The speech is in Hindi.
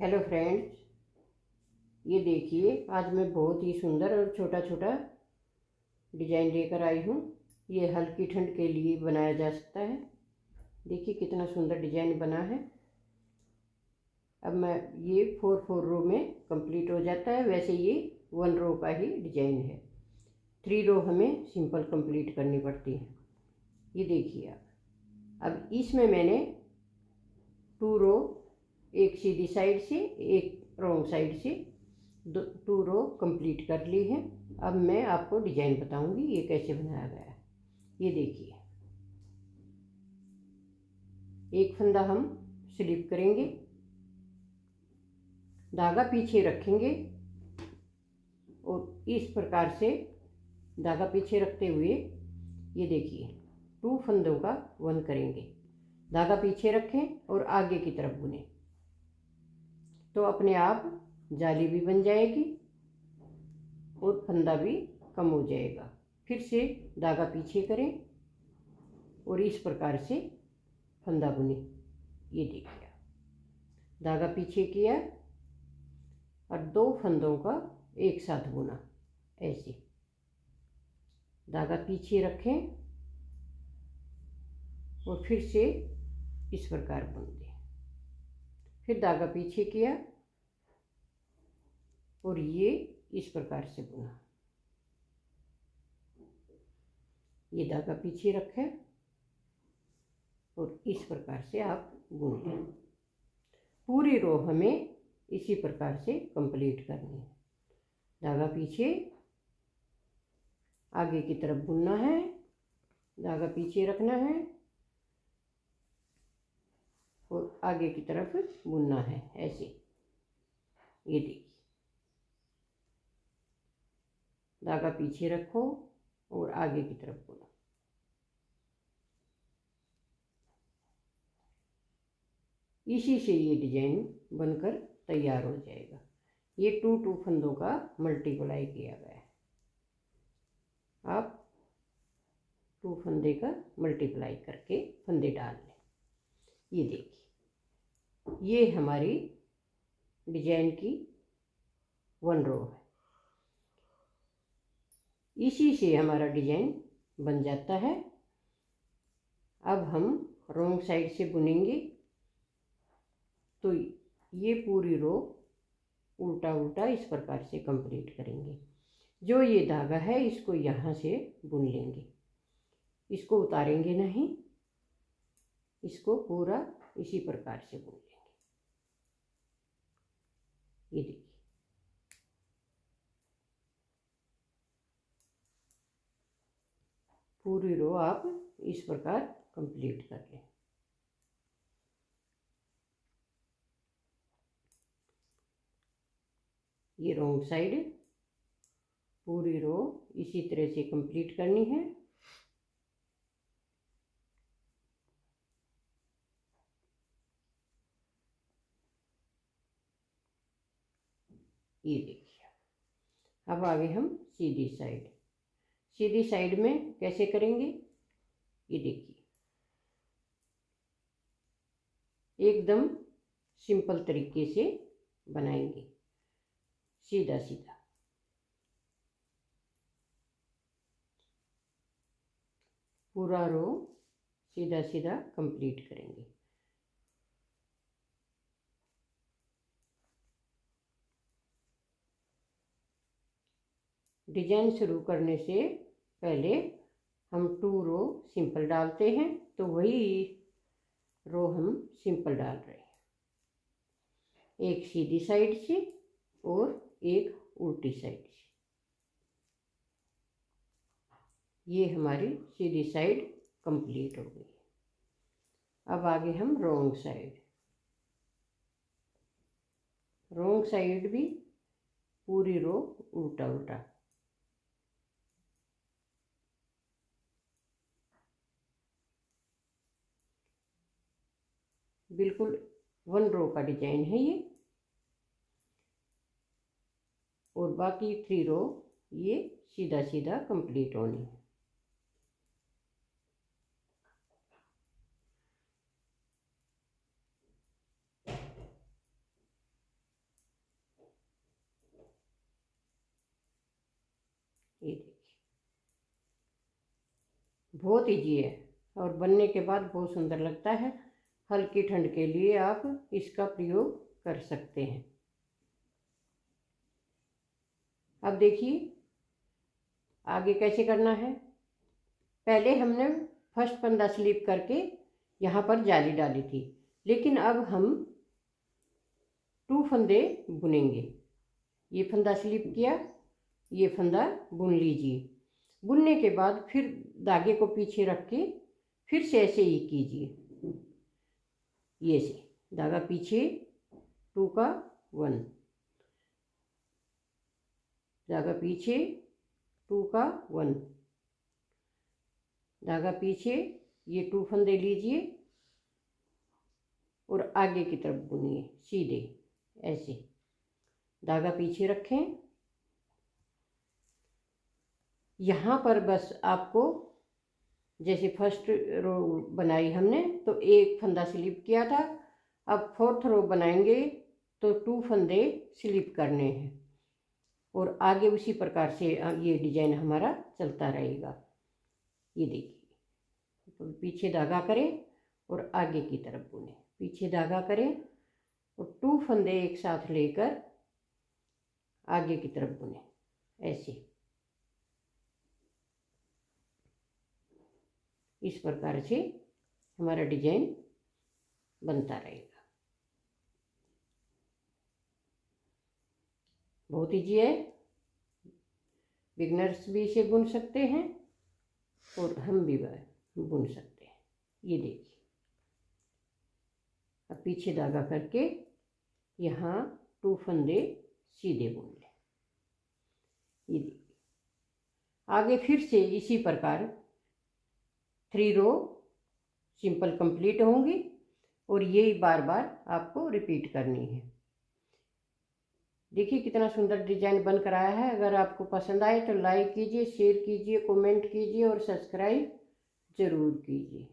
हेलो फ्रेंड्स ये देखिए, आज मैं बहुत ही सुंदर और छोटा छोटा डिज़ाइन लेकर आई हूँ। ये हल्की ठंड के लिए बनाया जा सकता है। देखिए कितना सुंदर डिज़ाइन बना है। अब मैं ये फोर फोर रो में कंप्लीट हो जाता है। वैसे ये वन रो का ही डिज़ाइन है। थ्री रो हमें सिंपल कंप्लीट करनी पड़ती है। ये देखिए आप। अब इसमें मैंने टू रो एक सीधी साइड से, एक रॉन्ग साइड से दो, टू रो कंप्लीट कर ली है। अब मैं आपको डिज़ाइन बताऊँगी ये कैसे बनाया गया है। ये देखिए। एक फंदा हम स्लिप करेंगे। धागा पीछे रखेंगे और इस प्रकार से धागा पीछे रखते हुए ये देखिए, टू फंदों का वन करेंगे। धागा पीछे रखें और आगे की तरफ़ बुने। तो अपने आप जाली भी बन जाएगी और फंदा भी कम हो जाएगा। फिर से धागा पीछे करें और इस प्रकार से फंदा बुने। ये देखिए धागा पीछे किया और दो फंदों का एक साथ बुना। ऐसे। धागा पीछे रखें और फिर से इस प्रकार बुन दें। फिर धागा पीछे किया और ये इस प्रकार से बुना। ये धागा पीछे रखें और इस प्रकार से आप बुन पूरी रो हमें इसी प्रकार से कंप्लीट करनी है। धागा पीछे आगे की तरफ़ बुनना है, धागा पीछे रखना है और आगे की तरफ़ बुनना है, ऐसे। ये देखिए। धागा पीछे रखो और आगे की तरफ़ बुनो। इसी से ये डिज़ाइन बनकर तैयार हो जाएगा। ये टू टू फंदों का मल्टीप्लाई किया गया है। आप टू फंदे का मल्टीप्लाई करके फंदे डाल लें। ये देखिए। ये हमारी डिज़ाइन की वन रो है। इसी से हमारा डिज़ाइन बन जाता है। अब हम रोंग साइड से बुनेंगे। तो ये पूरी रो उल्टा उल्टा इस प्रकार से कंप्लीट करेंगे। जो ये धागा है, इसको यहाँ से बुन लेंगे। इसको उतारेंगे नहीं। इसको पूरा इसी प्रकार से बुन ये देखिए। पूरी रो आप इस प्रकार कंप्लीट कर लें ये रॉन्ग साइड पूरी रो इसी तरह से कंप्लीट करनी है। ये देखिए अब आगे हम सीधी साइड। सीधी साइड में कैसे करेंगे? ये देखिए। एकदम सिंपल तरीके से बनाएँगे। सीधा सीधा। पूरा रो सीधा सीधा कंप्लीट करेंगे। डिज़ाइन शुरू करने से पहले हम टू रो सिंपल डालते हैं तो वही रो हम सिंपल डाल रहे हैं। एक सीधी साइड से और एक उल्टी साइड से। ये हमारी सीधी साइड कंप्लीट हो गई। अब आगे हम रोंग साइड। रोंग साइड भी पूरी रो उल्टा उल्टा बिल्कुल वन रो का डिज़ाइन है ये। और बाकी थ्री रो ये सीधा सीधा कंप्लीट होनी है। ये देखिए। बहुत ईजी है और बनने के बाद बहुत सुंदर लगता है। हल्की ठंड के लिए आप इसका प्रयोग कर सकते हैं। अब देखिए, आगे कैसे करना है? पहले हमने फ़र्स्ट पंदा स्लीप करके यहाँ पर जाली डाली थी, लेकिन अब हम टू फंदे बुनेंगे। ये फंदा स्लिप किया, ये फंदा बुन लीजिए। बुनने के बाद फिर धागे को पीछे रख के फिर से ऐसे ही कीजिए। ये से, धागा पीछे, टू का वन। धागा पीछे, टू का वन। धागा पीछे, ये टू फंदे लीजिए और आगे की तरफ़ बुनिए, सीधे, ऐसे। धागा पीछे रखें। यहाँ पर बस आपको जैसे फ़र्स्ट रो बनाई हमने तो एक फंदा स्लिप किया था। अब फोर्थ रो बनाएँगे तो टू फंदे स्लिप करने हैं। और आगे उसी प्रकार से ये डिज़ाइन हमारा चलता रहेगा। ये देखिए तो पीछे धागा करें और आगे की तरफ़ बुने। पीछे धागा करें और टू फंदे एक साथ लेकर आगे की तरफ़ बुने। ऐसे। इस प्रकार से हमारा डिज़ाइन बनता रहेगा। बहुत ईजी है। बिगनर्स भी इसे बुन सकते हैं और हम भी बुन सकते हैं। ये देखिए। अब पीछे धागा करके यहाँ टू फंदे सीधे बुन लें। ये देखिए। आगे फिर से इसी प्रकार थ्री रो सिंपल कंप्लीट होंगी और ये बार बार आपको रिपीट करनी है। देखिए कितना सुंदर डिज़ाइन बन कर आया है। अगर आपको पसंद आए तो लाइक कीजिए, शेयर कीजिए, कमेंट कीजिए और सब्सक्राइब ज़रूर कीजिए।